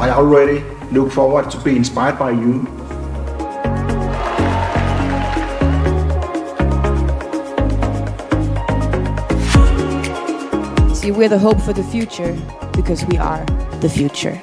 I already look forward to be inspired by you. See, we're the hope for the future because we are the future.